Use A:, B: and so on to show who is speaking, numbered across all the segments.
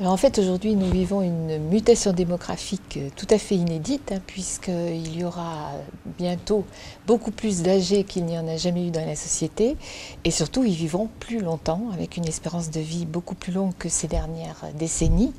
A: Alors en fait, aujourd'hui, nous vivons une mutation démographique euh, tout à fait inédite, hein, puisqu'il y aura bientôt beaucoup plus d'âgés qu'il n'y en a jamais eu dans la société, et surtout, ils vivront plus longtemps, avec une espérance de vie beaucoup plus longue que ces dernières décennies,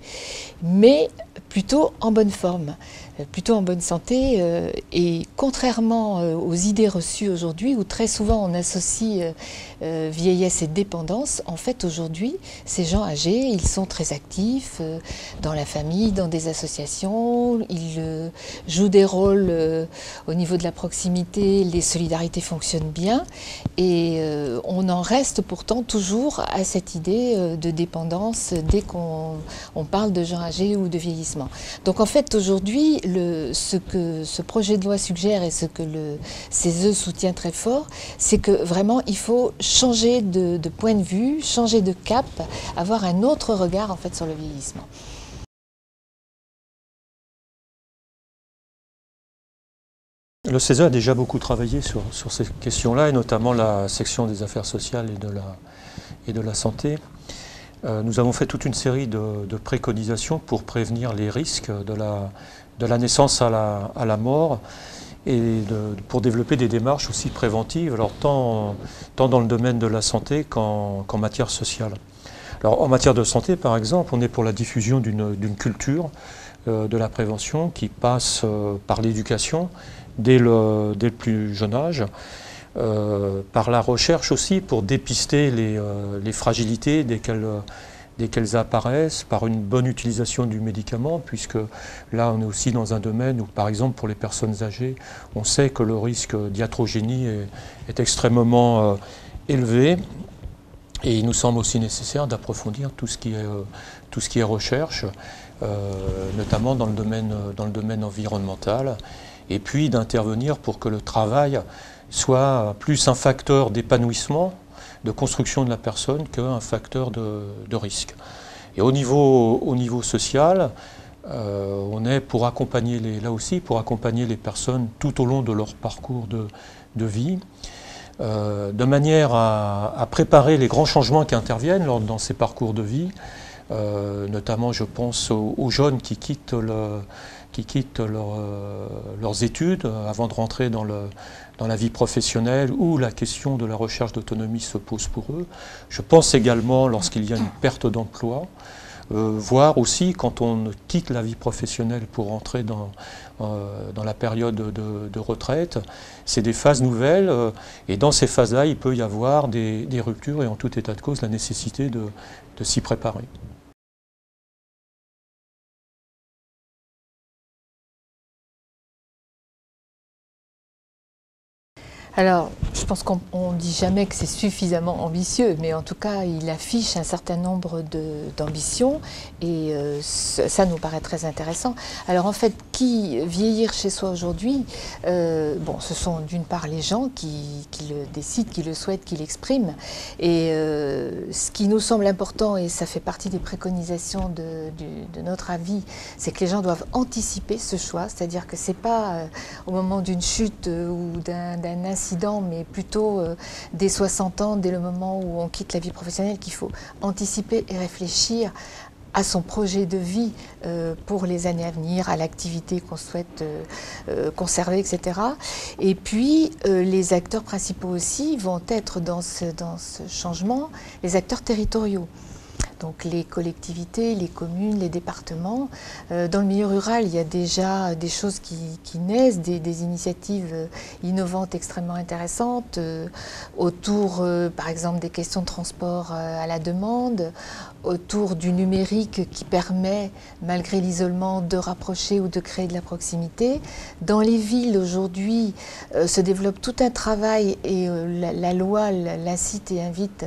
A: mais plutôt en bonne forme, euh, plutôt en bonne santé, euh, et contrairement aux idées reçues aujourd'hui, où très souvent on associe vieillesse et dépendance, en fait, aujourd'hui, ces gens âgés, ils sont très actifs, euh, dans la famille, dans des associations. Ils euh, jouent des rôles euh, au niveau de la proximité. Les solidarités fonctionnent bien. Et on en reste pourtant toujours à cette idée de dépendance dès qu'on parle de gens âgés ou de vieillissement. Donc en fait, aujourd'hui, ce que ce projet de loi suggère et ce que le CESE soutient très fort, c'est que vraiment, il faut changer de, de point de vue, changer de cap, avoir un autre regard en fait sur le
B: Le CESE a déjà beaucoup travaillé sur, ces questions-là, et notamment la section des affaires sociales et de la, et de la santé. Euh, nous avons fait toute une série de, préconisations pour prévenir les risques de la, de la naissance à la, à la mort et pour développer des démarches aussi préventives, alors tant, tant dans le domaine de la santé qu'en matière sociale en matière de santé, par exemple, on est pour la diffusion d'une culture euh, de la prévention qui passe euh, par l'éducation dès le, plus jeune âge, euh, par la recherche aussi pour dépister les, fragilités dès qu'elles apparaissent, par une bonne utilisation du médicament, puisque là on est aussi dans un domaine où, par exemple, pour les personnes âgées, on sait que le risque d'iatrogénie est, extrêmement élevé et il nous semble aussi nécessaire d'approfondir tout, ce qui est, recherche, notamment dans le, domaine, environnemental, et puis d'intervenir pour que le travail soit plus un facteur d'épanouissement, de construction de la personne qu'un facteur de, risque. Et au niveau, au niveau social, euh, on est pour accompagner les, là aussi pour accompagner les personnes tout au long de leur parcours de vie. Euh, de manière à, préparer les grands changements qui interviennent dans ces parcours de vie. Euh, notamment, je pense aux, jeunes qui quittent, qui quittent euh, leurs études avant de rentrer dans, dans la vie professionnelle où la question de la recherche d'autonomie se pose pour eux. Je pense également lorsqu'il y a une perte d'emploi. Euh, voir aussi quand on quitte la vie professionnelle pour entrer dans, euh, dans la période de, retraite, c'est des phases nouvelles euh, et dans ces phases-là, il peut y avoir des, des, ruptures et en tout état de cause la nécessité de s'y préparer.
A: Alors, je pense qu'on ne dit jamais que c'est suffisamment ambitieux, mais en tout cas, il affiche un certain nombre d'ambitions et euh, ça nous paraît très intéressant. Alors en fait, qui vieillir chez soi aujourd'hui euh, Bon, ce sont d'une part les gens qui, le décident, qui le souhaitent, qui l'expriment. Et euh, ce qui nous semble important, et ça fait partie des préconisations de, de notre avis, c'est que les gens doivent anticiper ce choix, c'est-à-dire que c'est pas au moment d'une chute ou d'un incident mais plutôt euh, dès 60 ans, dès le moment où on quitte la vie professionnelle, qu'il faut anticiper et réfléchir à son projet de vie euh, pour les années à venir, à l'activité qu'on souhaite euh, conserver, etc. Et puis, les acteurs principaux aussi vont être dans ce, dans ce changement les acteurs territoriaux donc les collectivités, les communes, les départements. Euh, dans le milieu rural, il y a déjà des choses qui, naissent, des, initiatives euh, innovantes extrêmement intéressantes euh, autour, par exemple, des questions de transport à la demande, autour du numérique qui permet, malgré l'isolement, de rapprocher ou de créer de la proximité. Dans les villes, aujourd'hui, se développe tout un travail et la, loi l'incite et invite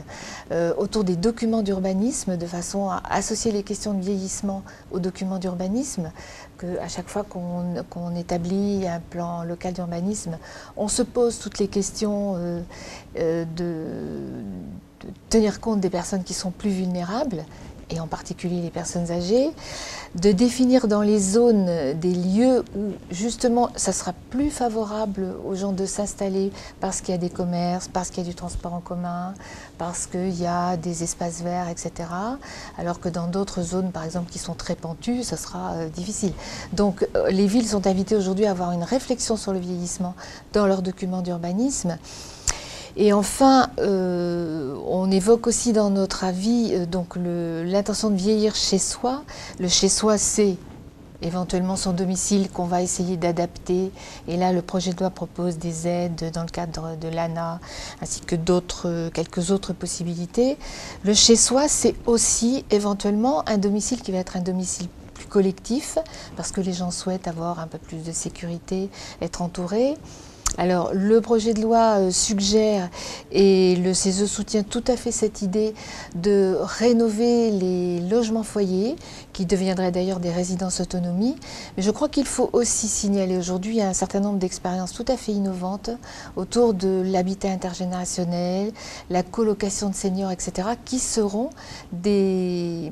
A: autour des documents d'urbanisme de façon à associer les questions de vieillissement aux documents d'urbanisme, qu'à chaque fois qu'on établit un plan local d'urbanisme, on se pose toutes les questions euh, euh, de, tenir compte des personnes qui sont plus vulnérables et en particulier les personnes âgées, de définir dans les zones des lieux où justement ça sera plus favorable aux gens de s'installer parce qu'il y a des commerces, parce qu'il y a du transport en commun, parce qu'il y a des espaces verts, etc. Alors que dans d'autres zones, par exemple, qui sont très pentues, ça sera euh, difficile. Donc euh, les villes sont invitées aujourd'hui à avoir une réflexion sur le vieillissement dans leurs documents d'urbanisme. Et enfin, euh, on évoque aussi dans notre avis euh, donc l'intention de vieillir chez soi. Le chez soi, c'est éventuellement son domicile qu'on va essayer d'adapter. Et là, le projet de loi propose des aides dans le cadre de l'ANA, ainsi que d'autres, quelques autres possibilités. Le chez soi, c'est aussi éventuellement un domicile qui va être un domicile plus collectif, parce que les gens souhaitent avoir un peu plus de sécurité, être entourés. Alors, le projet de loi euh, suggère, et le CESE soutient tout à fait cette idée, de rénover les logements foyers, qui deviendraient d'ailleurs des résidences autonomie. Mais je crois qu'il faut aussi signaler aujourd'hui un certain nombre d'expériences tout à fait innovantes autour de l'habitat intergénérationnel, la colocation de seniors, etc., qui seront des,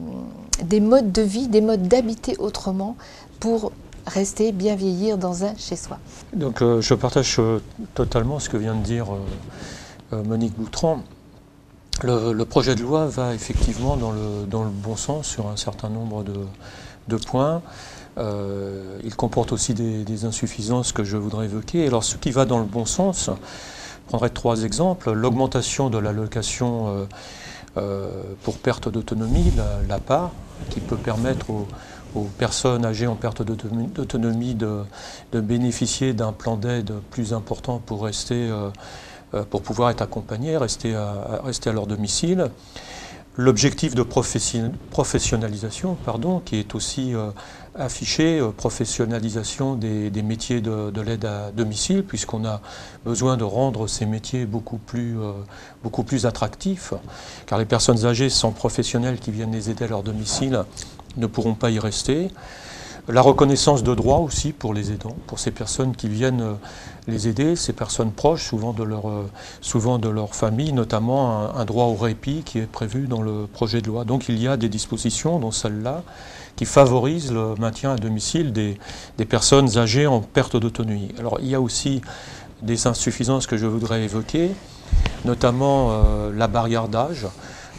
A: des modes de vie, des modes d'habiter autrement pour rester, bien vieillir dans un chez-soi.
B: Donc euh, je partage euh, totalement ce que vient de dire euh, Monique Boutron. Le, projet de loi va effectivement dans le, dans le, bon sens sur un certain nombre de, points. il comporte aussi des, insuffisances que je voudrais évoquer. Alors ce qui va dans le bon sens, je prendrai trois exemples. L'augmentation de l'allocation pour perte d'autonomie, la, part, qui peut permettre aux, aux personnes âgées en perte d'autonomie de, bénéficier d'un plan d'aide plus important pour rester, euh, euh, pour pouvoir être accompagnés, rester à, rester à leur domicile. L'objectif de professionnalisation, pardon, qui est aussi euh, affiché, professionnalisation des, métiers de, l'aide à domicile, puisqu'on a besoin de rendre ces métiers beaucoup plus, beaucoup plus attractifs, car les personnes âgées sans professionnels qui viennent les aider à leur domicile ne pourront pas y rester. La reconnaissance de droits aussi pour les aidants, pour ces personnes qui viennent euh, les aider, ces personnes proches, souvent de leur, euh, famille, notamment un, droit au répit qui est prévu dans le projet de loi. Donc il y a des dispositions, dont celle-là, qui favorisent le maintien à domicile des, personnes âgées en perte d'autonomie. Alors il y a aussi des insuffisances que je voudrais évoquer, notamment euh, la barrière d'âge.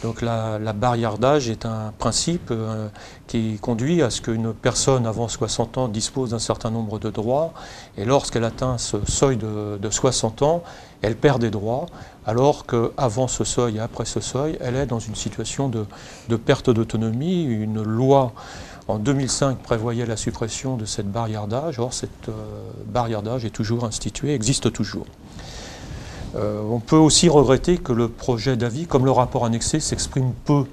B: Donc la, barrière d'âge est un principe euh, qui conduit à ce qu'une personne avant 60 ans dispose d'un certain nombre de droits, et lorsqu'elle atteint ce seuil de, 60 ans, elle perd des droits, alors qu'avant ce seuil et après ce seuil, elle est dans une situation de, perte d'autonomie. Une loi en 2005 prévoyait la suppression de cette barrière d'âge, or cette euh, barrière d'âge est toujours instituée, existe toujours. Euh, on peut aussi regretter que le projet d'avis, comme le rapport annexé, s'exprime peu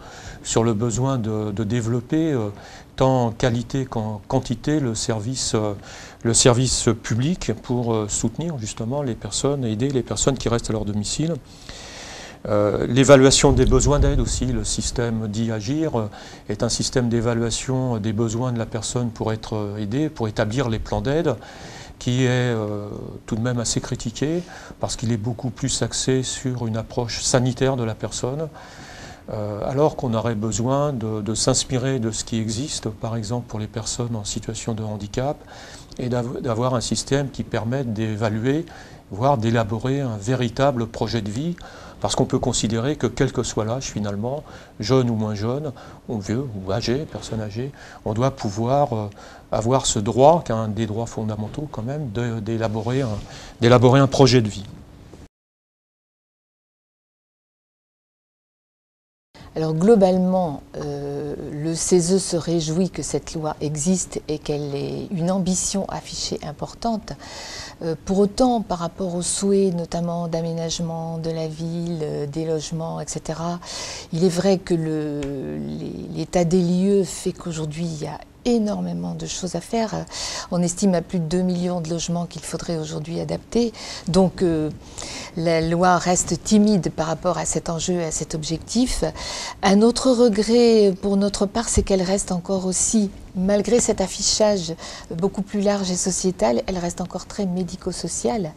B: sur le besoin de, développer euh, tant en qualité qu'en quantité le service, euh, public pour soutenir justement les personnes, aider les personnes qui restent à leur domicile. L'évaluation des besoins d'aide aussi, le système dit Agir est un système d'évaluation des besoins de la personne pour être aidée, pour établir les plans d'aide qui est euh, tout de même assez critiqué parce qu'il est beaucoup plus axé sur une approche sanitaire de la personne, euh, alors qu'on aurait besoin de, s'inspirer de ce qui existe, par exemple pour les personnes en situation de handicap, et d'avoir un système qui permette d'évaluer, voire d'élaborer un véritable projet de vie parce qu'on peut considérer que quel que soit l'âge finalement, jeune ou moins jeune, ou vieux ou âgé, personne âgée, on doit pouvoir euh, avoir ce droit, qui est un des droits fondamentaux quand même, d'élaborer un projet de vie.
A: Alors globalement, euh, le CESE se réjouit que cette loi existe et qu'elle ait une ambition affichée importante. Euh, pour autant, par rapport aux souhaits notamment d'aménagement de la ville, euh, des logements, etc., il est vrai que l'état des lieux fait qu'aujourd'hui il y a énormément de choses à faire. On estime à plus de 2 millions de logements qu'il faudrait aujourd'hui adapter. Donc euh, la loi reste timide par rapport à cet enjeu, à cet objectif. Un autre regret pour notre part, c'est qu'elle reste encore aussi malgré cet affichage beaucoup plus large et sociétal, elle reste encore très médico-sociale.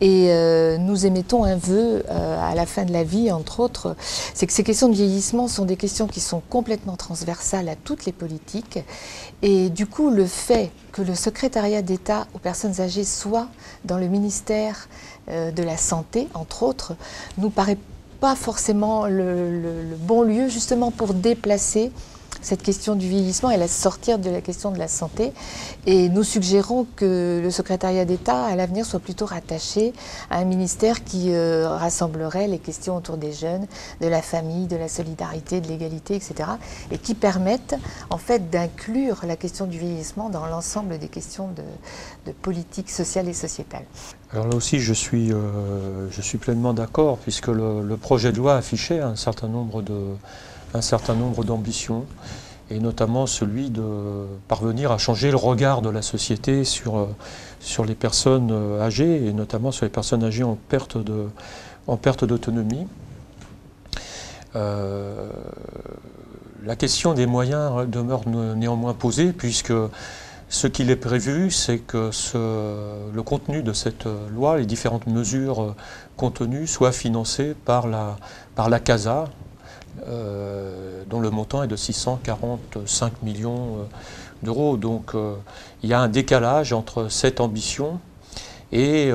A: Et euh, nous émettons un vœu euh, à la fin de la vie, entre autres, c'est que ces questions de vieillissement sont des questions qui sont complètement transversales à toutes les politiques. Et du coup, le fait que le secrétariat d'État aux personnes âgées soit dans le ministère euh, de la Santé, entre autres, nous paraît pas forcément le, le bon lieu justement pour déplacer cette question du vieillissement et la sortir de la question de la santé. Et nous suggérons que le secrétariat d'État, à l'avenir, soit plutôt rattaché à un ministère qui euh, rassemblerait les questions autour des jeunes, de la famille, de la solidarité, de l'égalité, etc. Et qui permette, en fait, d'inclure la question du vieillissement dans l'ensemble des questions de, politique sociale et sociétale.
B: Alors là aussi, je suis, euh, je suis pleinement d'accord, puisque le, projet de loi affichait un certain nombre de un certain nombre d'ambitions, et notamment celui de parvenir à changer le regard de la société sur, euh, sur les personnes euh, âgées, et notamment sur les personnes âgées en perte d'autonomie. Euh, la question des moyens demeure néanmoins posée, puisque ce qu'il est prévu, c'est que le contenu de cette loi, les différentes mesures contenues, soient financées par la, par la CASA, euh, dont le montant est de 645 millions euh, d'euros. Donc euh, il y a un décalage entre cette ambition et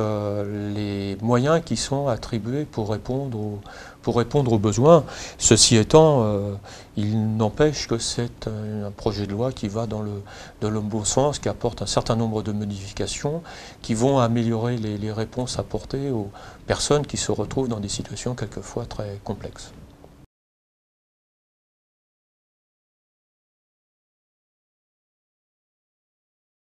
B: les moyens qui sont attribués pour répondre aux, besoins. Ceci étant, il n'empêche que c'est un projet de loi qui va dans le, bon sens, qui apporte un certain nombre de modifications qui vont améliorer les réponses apportées aux personnes qui se retrouvent dans des situations quelquefois très complexes.